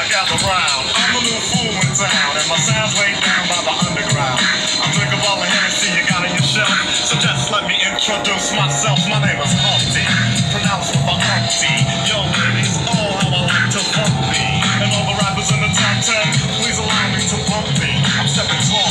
I got the round. I'm a little fool in town, and my sound's laid down by the underground. I drink of all the Hennessy you got on your shelf, so just let me introduce myself. My name is Humpty, pronounced with a Humpty. Yo, ladies, oh, how I like to bump me. And all the rappers in the top ten, please allow me to bump me. I'm stepping tall.